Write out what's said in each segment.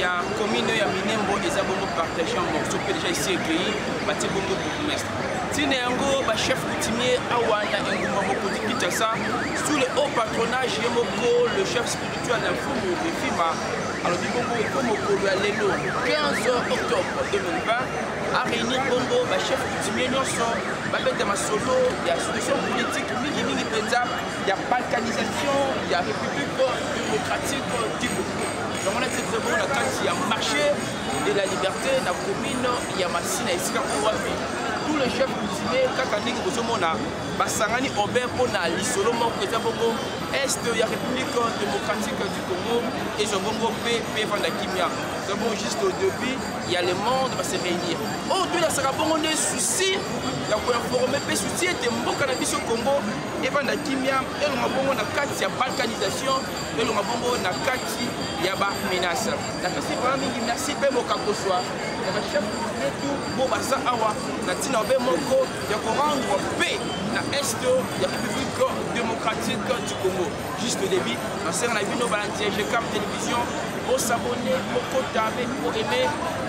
ya commune ya minembo eza bongo partage en morceau mpe deja esi ekeyi batie bongo bourgmestre ntina yango bachef coutumier awa na engumba mokonzi kinshasa sous le haut patronage ye moko le chef spirituel ya mfumu befima alobi bongo eko mokolo ya lelo 15 octobre 2020 aréunir bongo bachef coutumier nyonso babeta masolo ya solution politique mingimingi mpenza ya balkanisation ya république démocratique du congo yango na titre moko na kati ya marché de la liberté na commune ya masina esika oyo wapi tous les chefs coutumiers kaka ndenge bozomona basangani obert mpo na lisolo moko eza bongo est ya république démocratique du congo ezwa bongo mpe mpe efanda kimia eza bongo juste au début ya le monde va se réunir oyo oh, toyasaka bongo nde souci ya koinforme mpe souci ete mboka na biso congo efanda kimia elonga bongo na kati ya balkanisation tolonga bongo na kati ya ba menace napesi vraimen mingi merci mpe mokakoswa ya bachef netu bo baza awa na ntina obe moko ya korendre mpe na est ya république démocratique du congo juste début masere na bino balandi ya gcam télévision bosabone bokota mpe boaime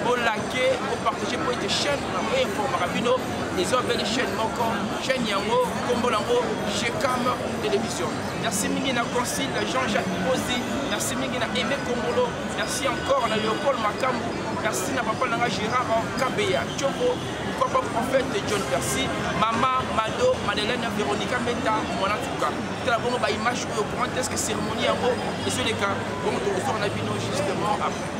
bolake bopartage mpo ete chaîne na boinformaka bino eza obele chaîne moko chaîne yango nkombo nango gcam télévision Merci mingi na Concile Jean-Jacques Bozi, merci mingi na Aimé Kongolo, merci encore na Léopold Makambu, merci na papa nanga Gérard Kabeya, Tchoko, papa prophète John Percy, maman Mado, Madeleine Véronica Meta, mwana tuka. Tala bongo ba image oyo comment est-ce que cérémonie yango ezo leka bongo tokozwa na bino justement après.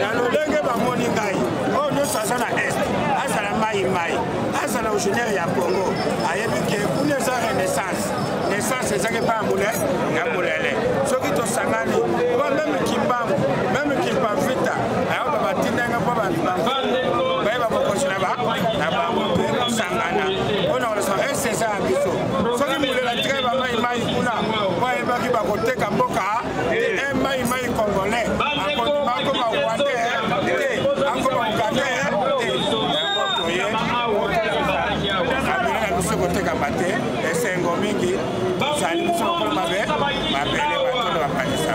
na lolenge bamoni ngai oyo oh, nyonso aza na est azala mai mai azala originaire ya congo ayebi ke kuna eza renaissance naissance ezaki epai ya mule ya mulele soki tosangani oba meme kimbangu meme kimpavita ayoba batinda nga mpo bayeba bokosi na bango mpe kosangana mpo na kolosa ese eza ya biso soki mulele atikali bamai mai kuna mpo ayebaki bakoteka mboka te mai mai congolais akondima akoma rwande te akoma ugande te abele na biso kotekama te esengo mingi tozali biso mokolo mabe mabele batondo bakanisa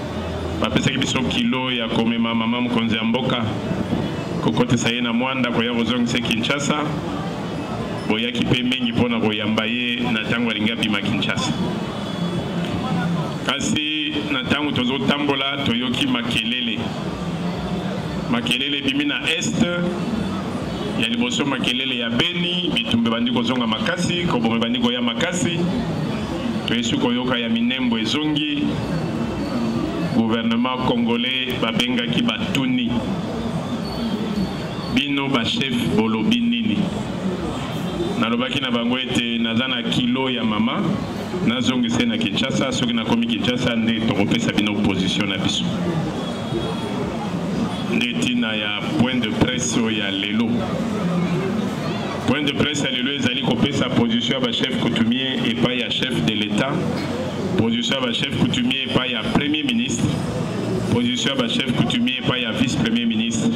bapesaki biso kilo ya komema mama mokonzi ya mboka kokotisa ye na mwanda koya kozongisa kinshasa boyaki mpe mingi mpo na koyamba ye na ntango alingi abima kinshasa kasi na ntango tozotambola toyoki makelele makelele ebimi na este ya liboso makelele ya beni bitumba ebandi kozonga makasi koboma ebandi koya makasi Toyesi koyoka ya Minembwe ezongi, gouvernement congolais babengaki batuni bino ba chef bolobi nini? Nalobaki na bango ete naza na kilo ya mama nazongise na Kinshasa, soki nakomi Kinshasa nde tokopesa bino position na biso. Nde ntina ya point de presse ya lelo. Point de presse ya lelo ezali kopesa position ya ba chef coutumier epai ya chef de l'Etat, position ya ba chef coutumier epai ya Premier ministre, position ya ba chef coutumier epai ya vice-premier ministre,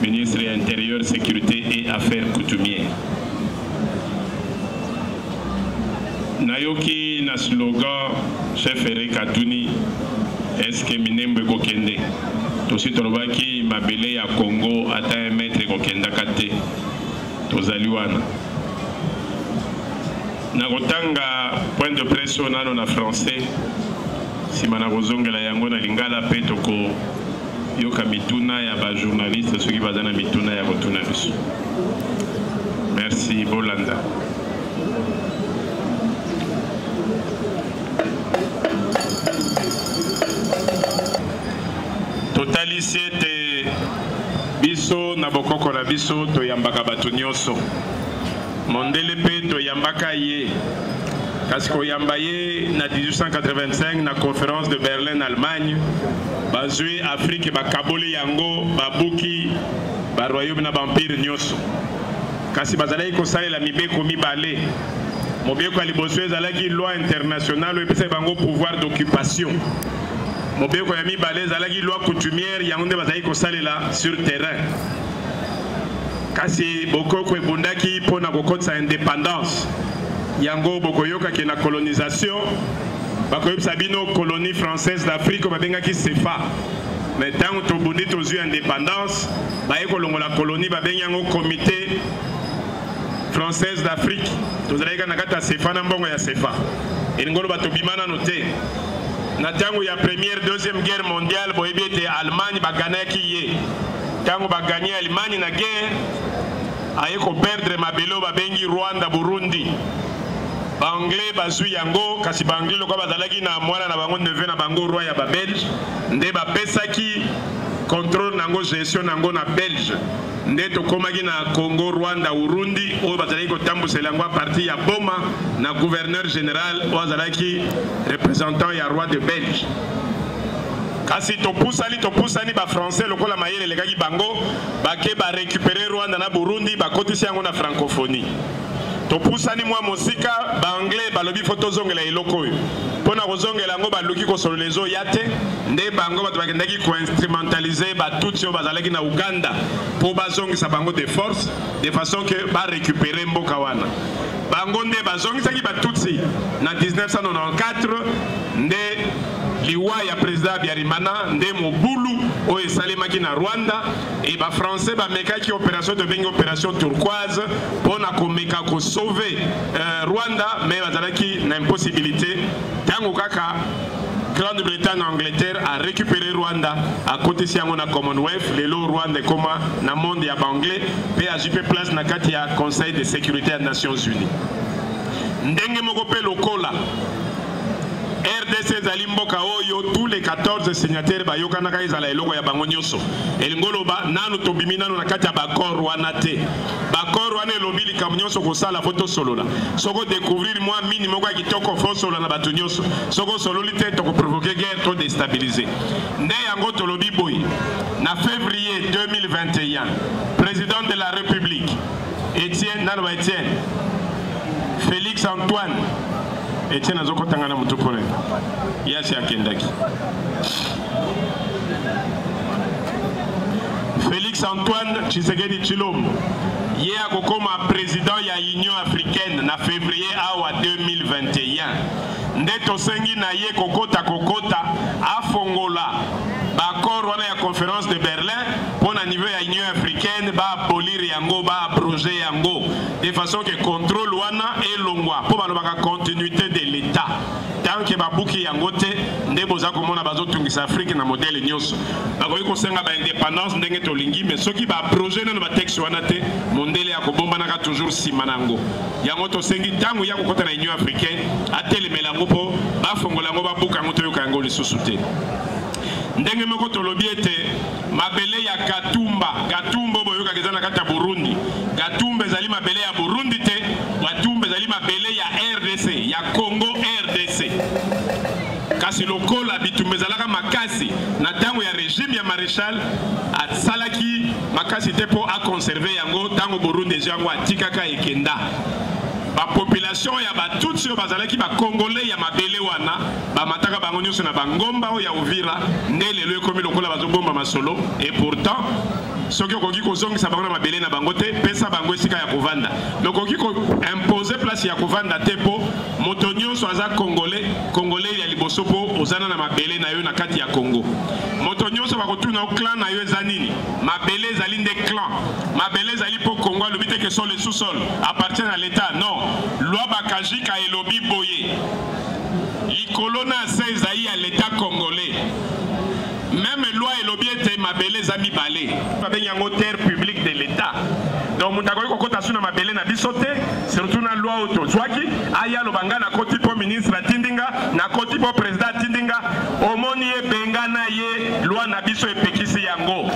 ministre ya Interieur, Securite et Affaires coutumier. Nayoki na slogan chef Eric Atuni, est-ce que Minembwe kokende? Tosi tolobaki mabele ya Congo ata un mètre kokendaka te. tozali wana nakotanga point de presse oyo nano na français nsima na kozongela yango na lingala mpe tokoyoka mituna ya bajournaliste soki baza na mituna ya kotuna biso merci bolanda totalisi ete Biso na bokoko na biso toyambaka bato nyonso. Mondele mpe toyambaka ye. Kasi koyamba ye na 1885 na conference de Berlin Allemagne, bazwi Afrique bakaboli yango, babuki ba royaume na baempire nyonso. Kasi bazalaki kosalela mibeko mibale. Mobeko ya liboso ezalaki loi internationale oyo epesaki bango pouvoir d'occupation. Mobeko ya mibale ezalaki loi coutumière yango nde bazalaki kosalela sur terrain. Kasi bokoko ebundaki mpo na kokotisa indépendance. Yango bokoyoka ke na colonisation bakoyebisa bino colonie française d'Afrique oyo babengaki CFA. Mais ntango tobundi tozwi indépendance baye kolongola colonie babengi yango comité française d'Afrique tozalaki kaka na kati ya CFA na mbongo ya CFA. elingi oloba tobima nano te na ntango ya première deuxième guerre mondiale boyebi ete allemagne baganaki ye ntango baganye allemagne na guerre aye koperdre mabele oyo babengi rwanda burundi baanglais bazwi yango kasi baanglais lokola bazalaki na mwana na bango neve na bango roi ya babelge nde bapesaki contrôle na yango gestion na yango na belge nde tokomaki na Congo, Rwanda, Urundi oyo bazalaki kotambusela yango parti ya Boma na gouverneur general oyo azalaki représentant ya roi de Belge kasi topusani topusani bafrançais lokola mayele elekaki bango bake barécupere rwanda na burundi bakotisi yango na francophonie Topusani mwa mosika, ba anglais balobi fo tozongela eloko oyo. Mpo na kozongela yango baluki kosolola ezoya te, nde bango bato bakendaki koinstrumentalize batutsi oyo bazalaki na Uganda mpo bazongisa bango de force de façon que ba récupérer mboka wana. Bango nde bazongisaki batutsi na 1994 nde liwa ya president Habyarimana nde mobulu oyo esalemaki na Rwanda et ba français bamekaki opération tobengi opération turquoise mpo na komeka kosauve euh, rwanda mais bazalaki na impossibilité ntango kaka grande-bretagne angleterre a récupéré rwanda akotisi yango na commonwealth lelo rwanda ekoma na monde ya baanglais mpe azwi mpe place na kati ya conseil de sécurité ya nations unies ndenge moko mpe lokola rdc ezali mboka oyo tous les 14 signataires bayokanaka ezala eloko ya bango nyonso elingi oloba nanu tobimi nanu na kati ya baccord wana te baccord wana elobi likambo nyonso kosala fo tosolola soko découvrir mwa mini moko ya kitoko fo solola na bato nyonso soko osololi te tokoprovoke guerre to destabilise nde yango tolobi boye na février 2021 président de la république etienne naloba etienne félix antoine Etienne azokota nga na motu pole ye asi akendaki Félix Antoine Tshisekedi Tshilombo ye akokoma président ya Union africaine na février awa 2021 nde tosengi na ye kokota kokota afongola baaccord wana ya conférence de Berlin mpo na niveau ya Union africaine baabolir yango baabroger yango de façon que contrôle wana elongwa mpo balobaka continuité de l'état tant que babuki yango te nde boza komona bazotungisa afrique na modele nyonso bakoki kosenga baindépendance ndenge tolingi mais soki baprojet nano batexte wana te mondele ya kobombanaka toujours nsima na yango yango tosengi ntango ya kokota na union africaine atelemela yango mpo bafongola yango babuka yango toyoka yango lisusu te ndenge moko tolobi ete Mabele ya Gatumba, Gatumba oyo boyokaka eza na kati ya Burundi. Gatumba ezali mabele ya Burundi te, Gatumba ezali mabele ya RDC, ya Congo RDC. Kasi lokola bitumba ezalaka makasi na ntango ya regime ya Marechal, asalaki makasi te mpo akonserve yango ntango Burundi ezwi yango atikaka ekenda. Bapopulation ya Batutsi oyo bazalaki bakongole ya mabele wana bamataka bango nyonso na bangomba oyo ya uvira nde lelo ekomi lokola bazobomba masolo et pourtant soki okoki kozongisa bango na mabele na bango te pesa bango esika ya kovanda nokoki koimpose place ya kovanda te mpo moto nyonso aza congolais congolais ya liboso mpo ozana na mabele na yo na kati ya congo moto nyonso bakotuna yo clan na yo eza nini mabele ezali nde clan mabele ezali mpo congo alobi te ke sol esu sol appartient à l'état non loi bakajika elobi boye Likolo na se ezali ya l'Etat congolais. Meme loi elobi ete mabele eza mibale. Babengi yango terre publique de l'Etat. Donc moto akoki kokota su na mabele na biso te, surtout na loi oyo tozwaki. Aya aloba ngai nakoti mpo ministre atindi nga, nakoti mpo president atindi nga. Omoni ye benga na ye, loi na biso epekisi yango.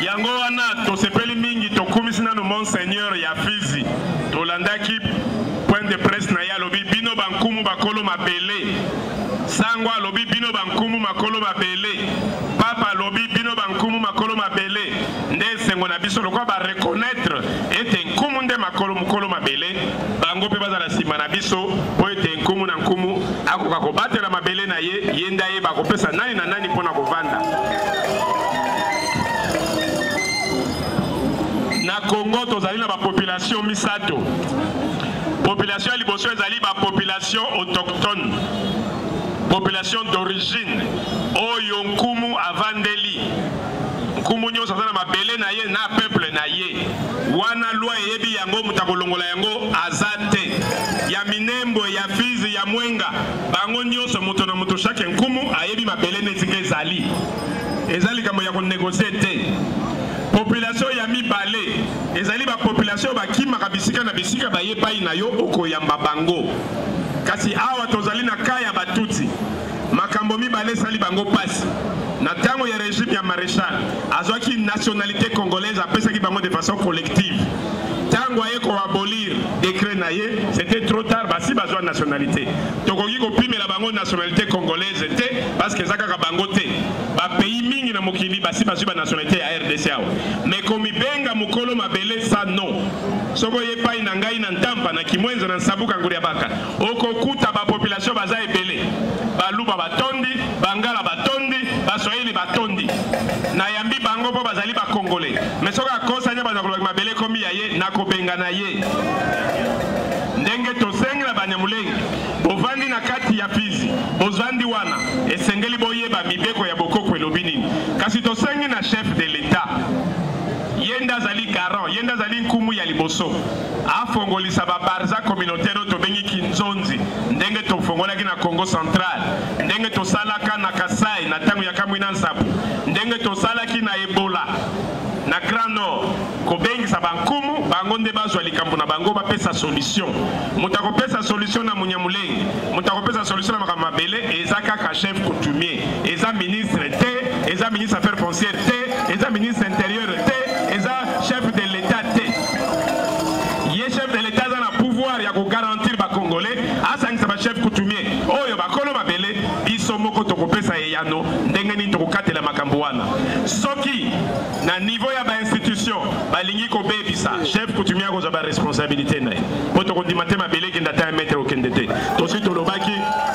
Yango wana tosepeli mingi tokumisi nano Monseigneur ya Fizi. Tolandaki point de presse na ye alobi bino bankumu bakolo mabele sango alobi bino bankumu makolo mabele papa alobi bino bankumu makolo mabele nde esengo na biso lokola bareconnaitre ete nkumu nde makolo mokolo mabele bango mpe bazala nsima na biso mpo ete nkumu na nkumu akoka kobatela mabele na ye ye nde ayeba kopesa nani na nani mpo na kovanda Na Congo tozali na ba population misato. Population ya liboso ezali ba population autochtone. Population d'origine oyo nkumu avandeli nkumu nyonso aza na mabele na ye na peuple na ye wana lwa eyebi yango moto akolongola yango aza te ya minembwe ya fizi ya mwenga bango nyonso moto na moto shake nkumu ayebi mabele neti ezali eza likambo ya konegosie te population ya mibale ezali bapopulation bakimaka bisika na bisika baye epai na yo okoyamba bango kasi awa tozali na ka ya batuti makambo mibale esali bango mpasi na ntango ya regime ya maréchal azwaki nationalité congolaise apesaki bango de façon collective ntango aye koabolir décret na ye c'était trop tard basi bazwa nationalité tokoki kopimela bango nationalité congolaise te parce que eza kaka bango te bapays mingi na mokili basi bazwi banationalité ya rdc awa me komibenga mokolo mabele sa non soki oye epai na ngai na ntampa na kimwenza na nsabuka ngulu ya baka okokuta bapopulation baza ebele baluba batondi bangala batondi baswahili batondi nayambi bango mpo bazali bakongole me soki akosanya baza kolobaki mabele ekomi ya ye nakobenga na ye Ovandi na kati ya Fizi, ozandi wana, esengeli boyeba mibeko ya bokoko elobi nini. Kasi tosengi na chef de l'etat, ye nde azali garant, ye nde azali nkumu ya liboso, afongolisa ba barza communautaire oyo tobengi kinzonzi, ndenge tofongolaki na Congo central, ndenge tosalaka na Kasai na ntango ya Kamwina Nsapu, ndenge tosalaki na Ebola. Na Grand Nord, kobengisa ba nkumu, bango nde bazwa likambo na bango, bapesa solution. Moto akopesa solution na Munyamulenge, moto akopesa solution na makambo mabele, eza kaka chef coutumier, eza ministre te, eza ministre affaires foncières te, eza ministre intérieur te, eza chef de l'État te. Ye chef de l'État aza na pouvoir ya kogarantir ba Congolais, asangisa ba chef coutumier oyo bakolo mabele, biso moko tokopesa eyano ndenge nini tokokatela makambo wana soki na niveau ya bainstitution balingi kobebisa chef coutumier akozwa baresponsabilité na ye mpo tokondima te mabele ekenda ta metre okende te tosi tolobaki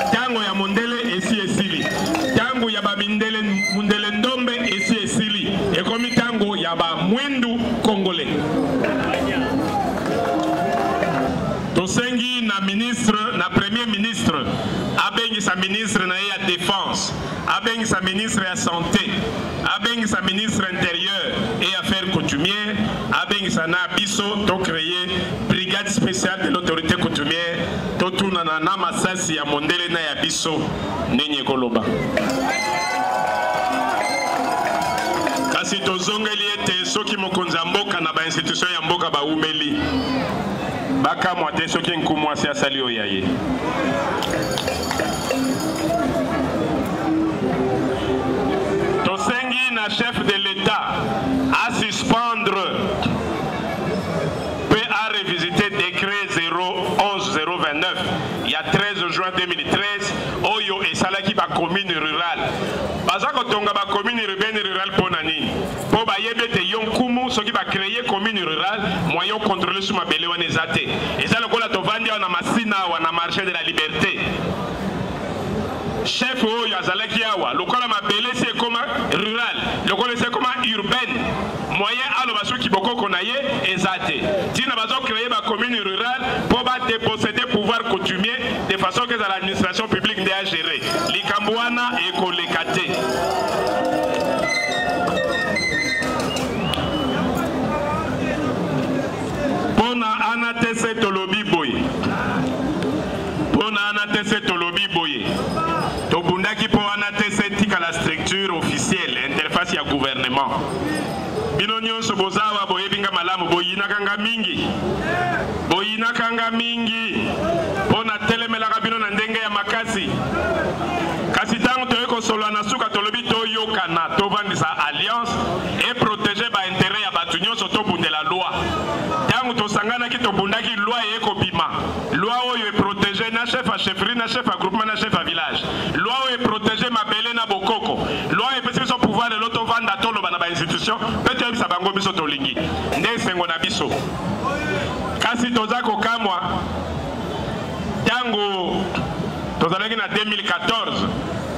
ntango ya mondele esi esili ntango ya bamindele mundele ndombe esi esili ekomi ntango ya bamwindu kongole tosengi na ministre na premier ministre abengisa ministre na ye ya defense abengisa ministre ya sante abengisa ministre intérieur et affaires coutumier abengisa na biso tocreye brigade spéciale de l'autorité coutumière totunana na masasi ya mondele na ya biso ndenge ekoloba kasi tozongeli ete soki mokonzi ya mboka na bainstitution ya mboka baumeli bakamwa te soki nkumwasi asali oyo ya ye tosengi na chef de l'etat asuspendre mpe arevisite décret 011 029 ya 13 juin 2013 oyo esalaki bacommune rurale baza kotonga bacommune urbaine rurale mpo na nini mpo bayebi ete yo nkumu soki bacreye commune rurale moyen ocontrole su mabele wana eza te eza lokola tovandi awa na masina awa na marché de la liberté chef oyo azalaki awa lokola mabele esi ekoma rural lokola esi ekoma urbaine moyen aloba soki bokoko na ye eza te ntina bazocreye bacommune rurale mpo badeposede pouvoir coutumier de façon ke ezala administration publique nde agere likambo wana ekoleka te mpo na anatese tolobi boye mpo na anatese tolobi boye tobundaki mpo anatese etikala structure officielle interface ya gouvernement bino nyonso boza awa boyebi nga malamu boyinaka nga mingi boyinaka nga mingi Kasi tango toye kosolola na suka tolobi toyokana tovandisa alliance et proteger ba intérêt ya bato nyonso tobundela loi. Tango tosanganaki tobundaki loi eye kobima. Loi oyo e proteger na chef ya chefferie na chef ya groupement na chef ya village. Loi oyo e proteger mabele na bokoko. Loi epesi biso pouvoir lelo tovanda toloba na ba institution mpe toyebisa bango biso tolingi. Nde esengo na biso. Kasi toza kokamwa Tango tozalaki na 2014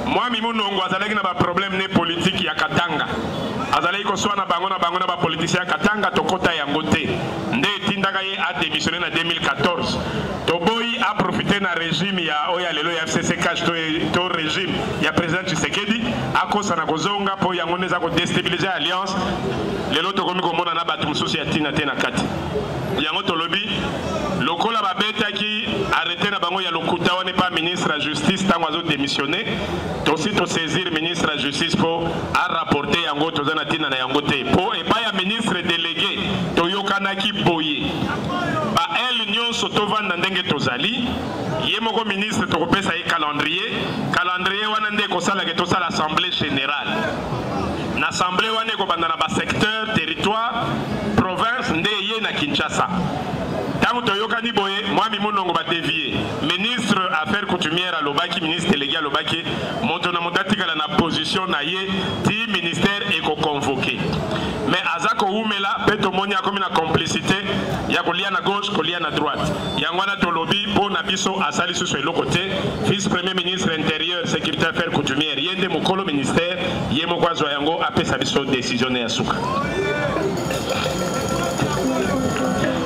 mwami munongo azalaki na baproblème ne politiki ya katanga azalaki koswana bango na bango na bapolitisien ya katanga tokota yango te nde etindaka ye ademissione na 2014 toboyi aprofite na regime ya oyo ya lelo ya fccage to, to regime ya président tshisekedi akosana kozonga mpo yango nde eza kodestabilize alliance lelo tokomi komona na bato mosusu ya ntina te na kati Yango tolobi lokola babetaki arrete na bango ya lokuta wana epa ministre ya justice ntango azo démissionner tosi tosaisir ministre ya justice mpo arapporte yango toza na ntina na yango te mpo epai ya ministre délégué toyokanaki boye baele nyonso tovanda ndenge tozali ye moko ministre tokopesa ye calendrier calendrier wana nde ekosalaka tosala assemblée générale Na assemblee wana ekobanda na basecteur, territoire, province nde eye na Kinshasa. Ntango toyokani boye, Mwami Mulongo badevie. Ministre affaire coutumière alobaki, ministre delege alobaki, moto na moto atikala na position na ye ti ministère ekoconvoke. Mais aza kowumela mpe tomoni akomi na complicité ya kolia na gauche, kolia na droite. yango wana tolobi mpo na biso asali susu eloko te vice premier ministre intérieur sécurité affaire coutumière ye nde mokolo ministère ye moko azwa yango apesa biso décision ne ya suka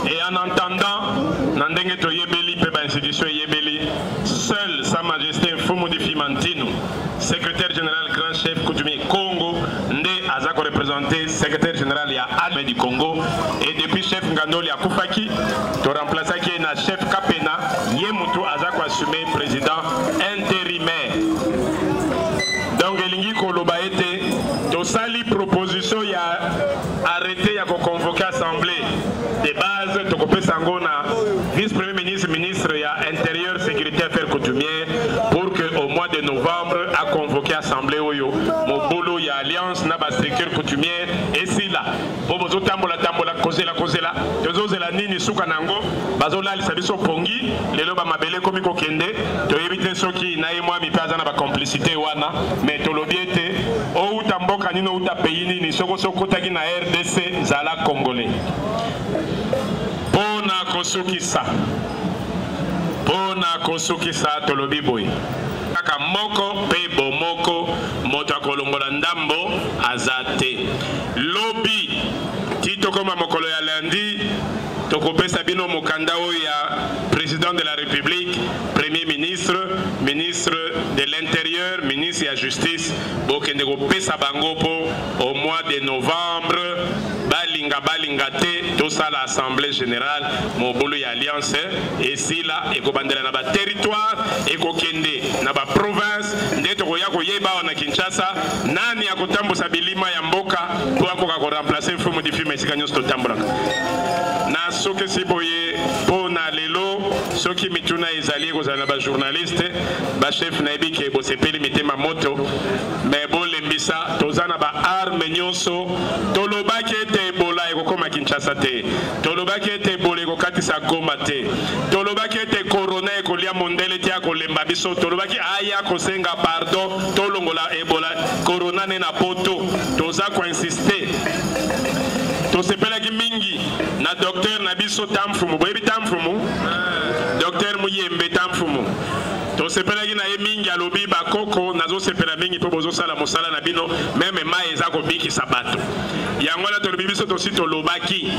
et en entendant na ndenge toyebeli mpe bainstitution eyebeli seul sa majesté mfumu difimantino secrétaire général grand chef coutumier Congo nde aza ko représenter secrétaire général ya armée du Congo et depuis chef Ngandoli akufaki to remplaçaki ye na chef Kapena ye mutu aza ko assumer président intérimaire donc elingi koloba ete tosali proposition ya arrêté ya ko convoquer assemblée de base tokopesa yango na vice premier ministre ministre ya intérieur sécurité affaires coutumier pour que au mois de novembre a convoquer assemblée oyo mobulu ya alliance na ba structure coutumière esila mpo bozotambola tambola kozela kozela tozozela nini suka na yango bazolalisa biso pongi lelo bamabele ekomi kokende toyebi te soki na ye mwami mpe aza na bacomplicité wana me tolobi ete outa mboka nini outa pays nini soko sokotaki na rdc zala congolais mpo na kosukisa Mpo na kosukisa, tolobi boye, kaka moko mpe bomoko, moto akolongola ndambo aza te. Lobi ti tokoma mokolo ya lundi, tokopesa bino mokanda oyo ya president de la republique premier ministre ministre de l'intérieur ministre ya justice bokende kopesa bango mpo au mois de novembre Balinga balinga te tosala assemblee generale mobulu ya alliance esila ekobandela na baterritoire ekokende na baprovince nde tokoya koyeba awa na kinshasa nani akotambusa bilima ya mboka mpo akoka koremplace mfumu difima esika nyonso totambolaka nasukisi boye mpo na lelo soki mituna ezali ekozala na bajournaliste bachef nayebi ke bosepeli mitema moto Mais bo lembisa toza na ba armes nyoso tolobaki ete Ebola ekokoma Kinshasa te tolobaki ete Ebola ekokatisa Goma te tolobaki ete corona ekolia mondele te akolemba biso tolobaki aya kosenga pardon tolongola Ebola corona ne na poto toza koinsiste tosepelaki mingi na docteur na biso Tamfumu boyebi Tamfumu docteur Muyembe Tamfumu Tosepelaki na ye mingi alobi ba koko nazosepela mingi mpo bozosala mosala na bino meme mai eza kobikisa bato yango wana tolobi biso tosi tolobaki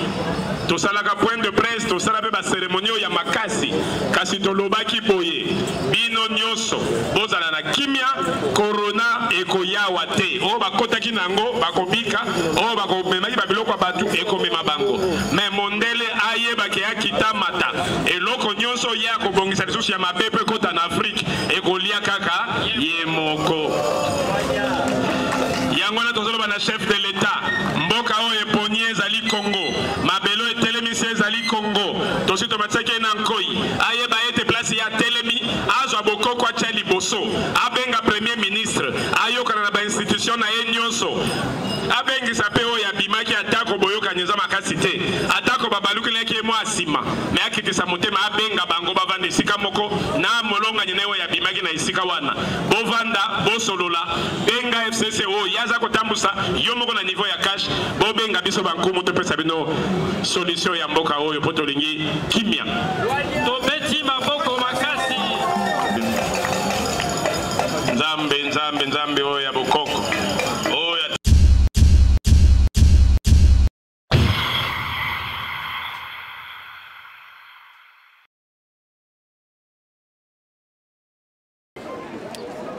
tosalaka point de presse tosala mpe baceremonio ya makasi kasi tolobaki boye bino nyonso bozala na kimia korona ekoyawa te oyo bakotaki na yango bakobika oyo bakomemaki babiloko ya bato ekomema bango me mondele ayebaki akita mata Eloko nyonso ye akobongisa lisusu ya mabe mpo ekota na Afrique ekolia kaka ye moko. Yango wana tozoloba na chef de l'Etat, mboka oyo eponi ezali Congo, mabelo etelemisi ezali Congo, tosi tomatisaki ye na nkoi ayeba ete place ya telemi azwa bokoko atya liboso, abenga premier ministre ayokana na bainstitution na ye nyonso abengisa mpe oyo abimaki atako boyokani eza makasi te atako babalukelaki ye mwa nsima me akitisa motema abenga bango bavanda esika moko na molongani na ye oyo abimaki na esika wana bovanda bosolola benga fcc oyo ye aza kotambusa yo moko na niveau ya cash bobenga biso bankumu topesa bino solution ya mboka oyo mpo tolingi kimya Nzambe, Nzambe, Nzambe oyo ya bokoko.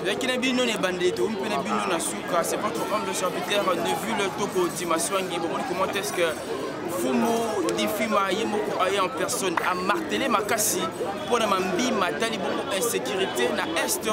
ezalaki na bino na ebandeli tokomi mpe na bino na suka c'est votre homme de serviteur nevule toko dimaswangi bomoni comment est ce que Fumu Difima ye moko aye en personne a martele makasi mpo na mambi matali bongo insécurité na est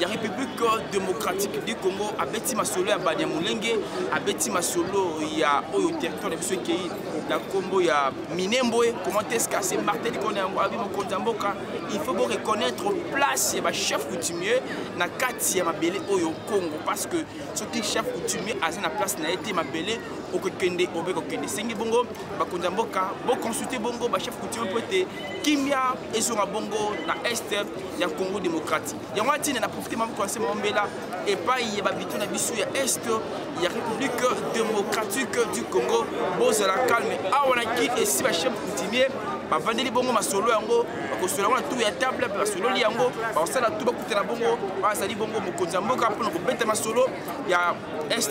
ya République démocratique du Congo abeti masolo ya bani ya molenge abeti masolo ya oyo territoire na biso ekei na nkombo ya Minembwe comment est-ce qu'à se martele kona yango abi mokonzi ya mboka il faut bo reconnaître place ya ba chef coutumier na kati ya mabele oyo Congo parce que soki chef coutumier aza na place na ye te mabele okokende obe kokende esengi bongo bakonzi ya mboka boconsulte bongo bachef coutume mpo ete kimia ezonga bongo na est ya congo démocratie yango atina na profite mamokonse maombela epai ya babito na biso ya est ya république démocratique du congo bozala calme awa na kin esi bachef coutumier bavandeli bongo masolo yango bakosolola yango na tour ya table mpe basololi yango bakosala tour bakutana bongo bazali bongo mokonzi ya mboka mpona kobeta masolo ya est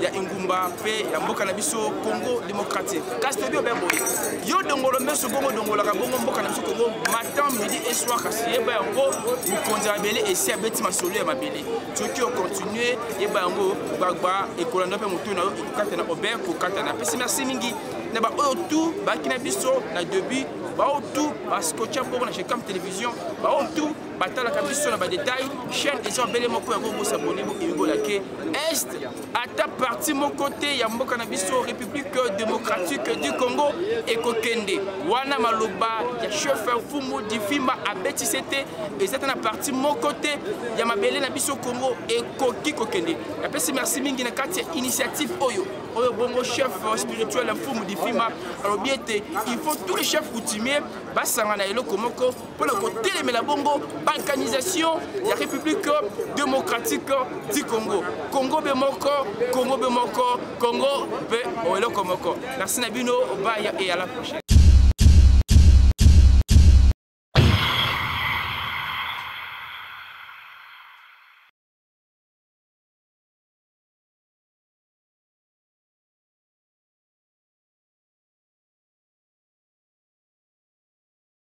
ya engumba mpe ya mboka na biso congo démocratique kasi toyebi obe boye yo dongolo meso bongo odongolaka bongo mboka na biso congo matin midi et soir kasi yeba yango mokonzi ya mabele esi abeti masolo ya mabele soki ocontinue yeba yango gbagba ekolanda mpe motu na yo ekokatana obe kokatana pesi merci mingi na baoyo tu baaki na biso na debut baoyo tu baskotya bongo na checam télévision baoyo tu batalaka biso na badetail chaine eza obele moko yango bosabone boyekola ke est ata parti moko te ya mboka na biso république démocratique du congo ekokende wana maloba ya chef fumu difimba abetise te eza ta na parti moko te ya mabele na biso congo ekoki kokende napesi merci mingi na kati ya initiative oyo oyo bongo chef spirituel ya fumu difimba alobi ete il faut tous les chefs coutumiers basangana eloko moko mpo na kotelemela bongo balkanisation ya république démocratique du congo congo be moko congo be moko congo be eloko moko merci na bino baya e à la prochaine